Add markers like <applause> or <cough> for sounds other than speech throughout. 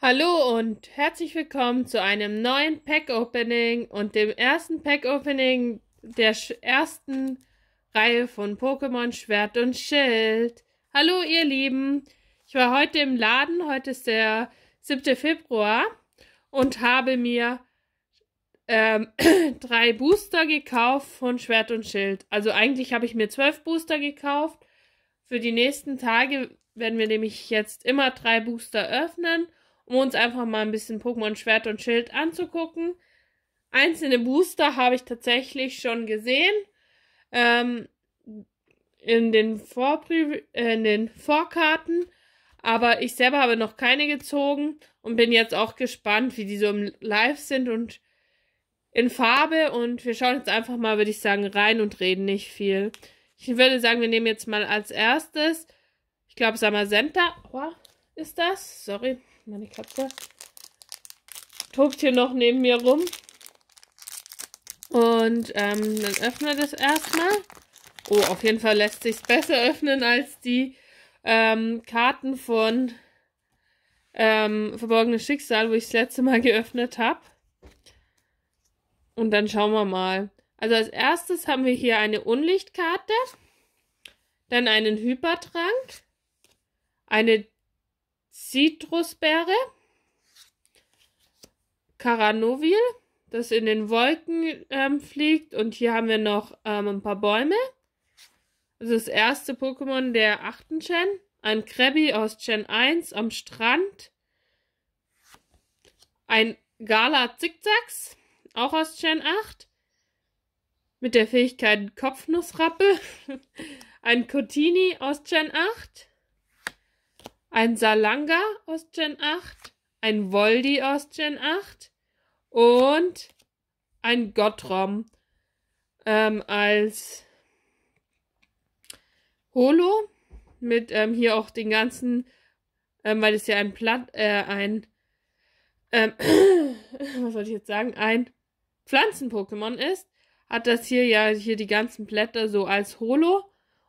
Hallo und herzlich willkommen zu einem neuen Pack-Opening und dem ersten Pack-Opening der ersten Reihe von Pokémon Schwert und Schild. Hallo ihr Lieben, ich war heute im Laden, heute ist der 7. Februar und habe mir ähm, <clears throat> drei Booster gekauft von Schwert und Schild. Also eigentlich habe ich mir zwölf Booster gekauft. Für die nächsten Tage werden wir nämlich jetzt immer drei Booster öffnen um uns einfach mal ein bisschen Pokémon Schwert und Schild anzugucken. Einzelne Booster habe ich tatsächlich schon gesehen. Ähm, in den, äh, in den Vorkarten. Aber ich selber habe noch keine gezogen und bin jetzt auch gespannt, wie die so im Live sind und in Farbe. Und wir schauen jetzt einfach mal, würde ich sagen, rein und reden nicht viel. Ich würde sagen, wir nehmen jetzt mal als erstes, ich glaube, Samazenta. Oh, ist das? Sorry, meine Katze tobt hier noch neben mir rum. Und ähm, dann öffne das erstmal. Oh, auf jeden Fall lässt sich besser öffnen als die ähm, Karten von ähm, Verborgenes Schicksal, wo ich das letzte Mal <laughs> geöffnet habe. Und dann schauen wir mal. Also als erstes haben wir hier eine Unlichtkarte, dann einen Hypertrank, eine Zitrusbeere, Caranovil, das in den Wolken ähm, fliegt. Und hier haben wir noch ähm, ein paar Bäume. Das ist das erste Pokémon der achten Gen. Ein Krabby aus Gen 1 am Strand. Ein Gala Zickzacks, auch aus Gen 8. Mit der Fähigkeit Kopfnussrappe. <laughs> Ein Cotini aus Gen 8 ein Salanga aus Gen 8, ein Voldi aus Gen 8 und ein Gottrom ähm, als Holo mit ähm, hier auch den ganzen, ähm, weil es ja ein Platt, äh, ein, ähm, <clears throat> was soll ich jetzt sagen, ein Pflanzen-Pokémon ist, hat das hier ja hier die ganzen Blätter so als Holo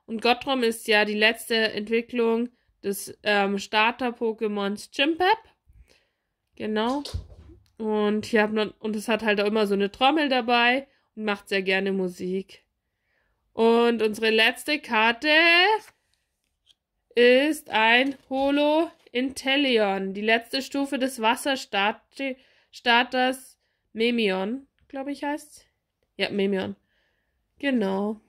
und Gottrom ist ja die letzte Entwicklung des ähm, Starter-Pokémons Chimpep. Genau. Und hier hat man, und es hat halt auch immer so eine Trommel dabei und macht sehr gerne Musik. Und unsere letzte Karte ist ein Holo Intellion, die letzte Stufe des Wasserstarters Memion, glaube ich heißt. Ja, Memion. Genau.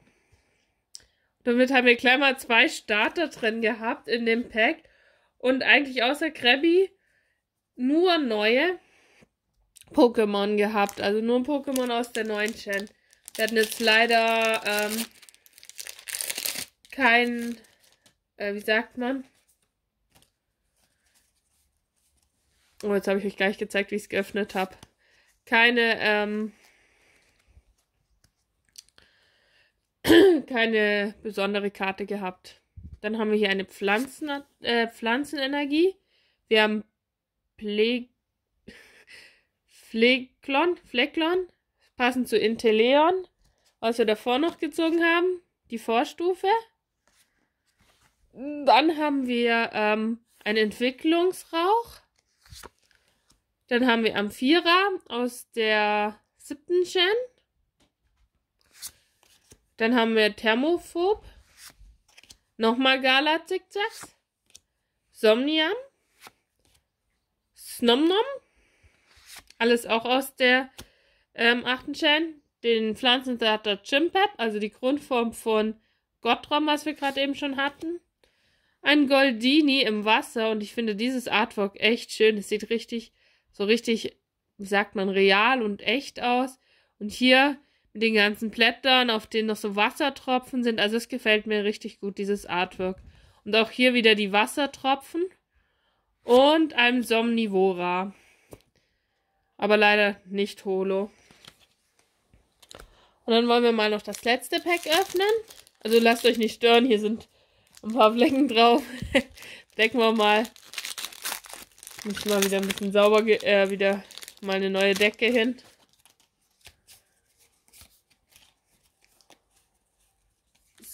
Damit haben wir gleich mal zwei Starter drin gehabt in dem Pack. Und eigentlich außer Krabby nur neue Pokémon gehabt. Also nur Pokémon aus der neuen Gen. Wir hatten jetzt leider ähm, kein, äh, wie sagt man? Oh, jetzt habe ich euch gleich gezeigt, wie ich es geöffnet habe. Keine, ähm, keine besondere Karte gehabt. Dann haben wir hier eine Pflanzen, äh, Pflanzenenergie. Wir haben Ple Fleklon, Fleklon, passend zu Inteleon, was wir davor noch gezogen haben, die Vorstufe. Dann haben wir ähm, einen Entwicklungsrauch. Dann haben wir Amphira aus der siebten Gen. Dann haben wir Thermophob. Nochmal Gala Zickzacks. Somniam. Snomnom. Alles auch aus der ähm, achten Chain. Den Pflanzenstarter Chimpep, also die Grundform von Gottrom, was wir gerade eben schon hatten. Ein Goldini im Wasser und ich finde dieses Artwork echt schön. Es sieht richtig, so richtig, wie sagt man, real und echt aus. Und hier mit den ganzen Blättern, auf denen noch so Wassertropfen sind. Also es gefällt mir richtig gut, dieses Artwork. Und auch hier wieder die Wassertropfen und einem Somnivora. Aber leider nicht Holo. Und dann wollen wir mal noch das letzte Pack öffnen. Also lasst euch nicht stören, hier sind ein paar Flecken drauf. <laughs> Decken wir mal. Muss mal wieder ein bisschen sauber, äh, wieder mal eine neue Decke hin.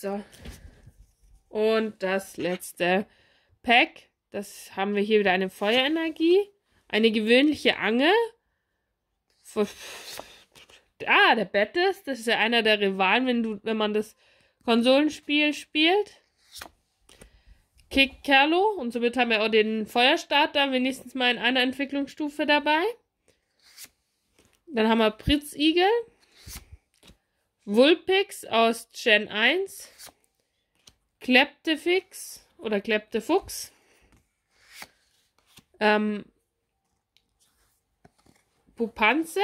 So. Und das letzte Pack. Das haben wir hier wieder eine Feuerenergie. Eine gewöhnliche Angel. Ah, der Bettes. Das ist ja einer der Rivalen, wenn, du, wenn man das Konsolenspiel spielt. Kick Kerlo. Und somit haben wir auch den Feuerstarter wenigstens mal in einer Entwicklungsstufe dabei. Dann haben wir Pritzigel. Vulpix aus Gen 1. Kleptefix oder Kleptefuchs. Ähm, Pupanze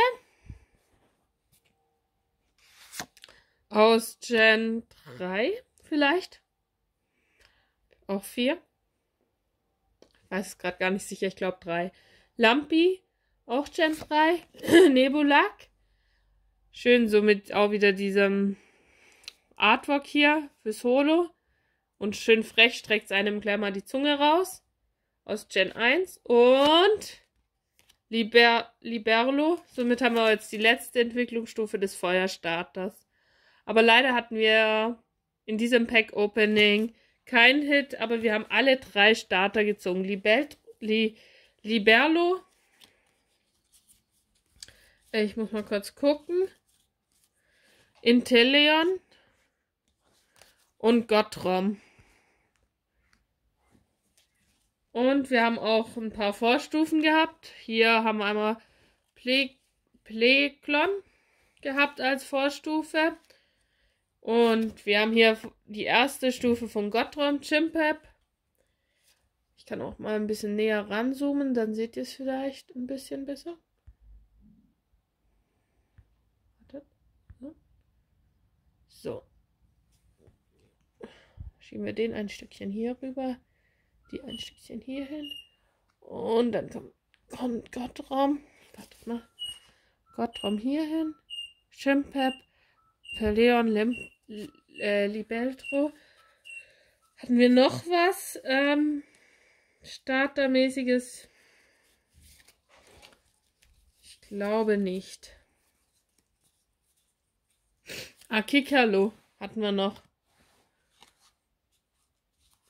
aus Gen 3 vielleicht. Auch 4. Weiß es gerade gar nicht sicher, ich glaube 3. Lampi, auch Gen 3. <clears throat> Nebulak. Schön so mit auch wieder diesem Artwork hier fürs Holo. Und schön frech streckt es einem gleich mal die Zunge raus. Aus Gen 1. Und Liber Liberlo. Somit haben wir jetzt die letzte Entwicklungsstufe des Feuerstarters. Aber leider hatten wir in diesem Pack-Opening keinen Hit, aber wir haben alle drei Starter gezogen. Libel Li Liberlo. Ich muss mal kurz gucken. Inteleon und Gottrom. Und wir haben auch ein paar Vorstufen gehabt. Hier haben wir einmal Ple Pleklon gehabt als Vorstufe. Und wir haben hier die erste Stufe von Gottrom Chimpep. Ich kann auch mal ein bisschen näher ranzoomen, dann seht ihr es vielleicht ein bisschen besser. So. Schieben wir den ein Stückchen hier rüber die ein Stückchen hier hin. Und dann kommt, kommt Gottraum. Warte mal. Gottraum hier hin. Chimpep. Peleon Lim, äh, Libeltro. Hatten wir noch was? Ähm, Startermäßiges? Ich glaube nicht. Ah, Kikalo hatten wir noch.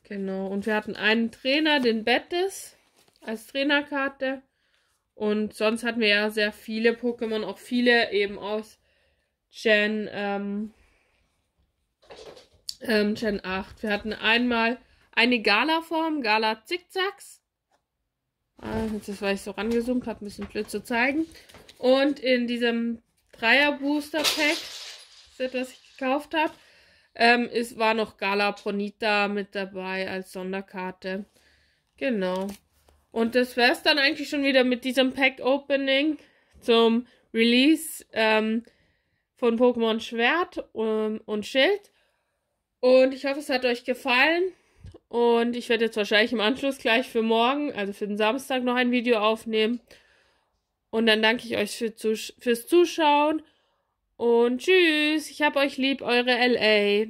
Genau. Und wir hatten einen Trainer, den Bettis, als Trainerkarte. Und sonst hatten wir ja sehr viele Pokémon, auch viele eben aus Gen, ähm, ähm, Gen 8. Wir hatten einmal eine Gala-Form, Gala Zickzacks. Ah, jetzt war ich so rangezoomt, hat ein bisschen blöd zu zeigen. Und in diesem Dreier-Booster-Pack, das ich gekauft habe, ähm, es war noch Gala Bonita mit dabei als Sonderkarte. Genau. Und das wäre es dann eigentlich schon wieder mit diesem Pack-Opening zum Release ähm, von Pokémon Schwert und, und Schild. Und ich hoffe, es hat euch gefallen. Und ich werde jetzt wahrscheinlich im Anschluss gleich für morgen, also für den Samstag, noch ein Video aufnehmen. Und dann danke ich euch für, fürs Zuschauen und tschüss, ich hab euch lieb, eure LA.